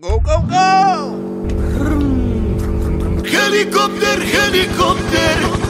Go, go, go! Helikopter, helikopter!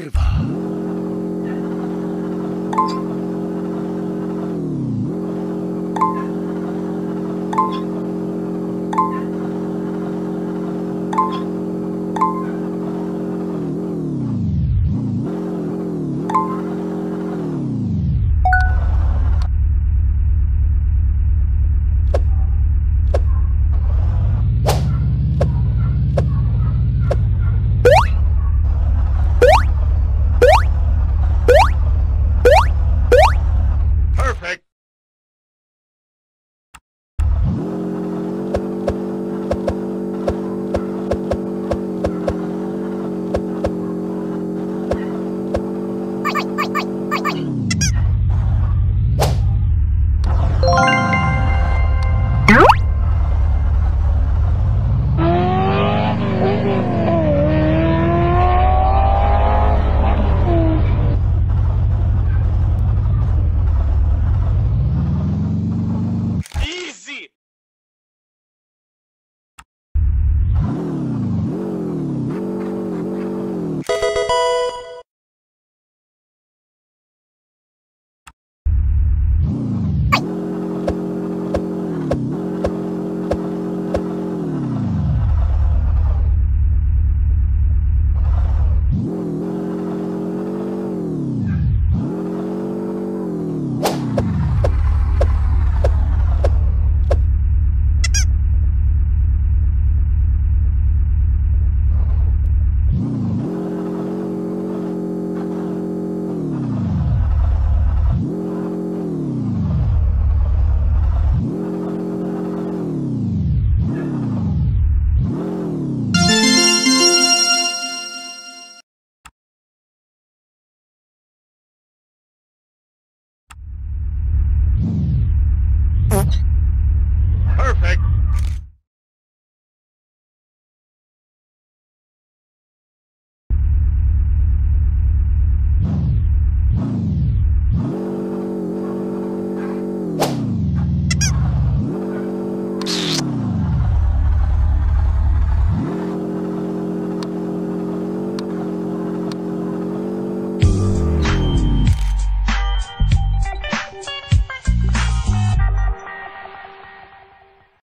kurwa!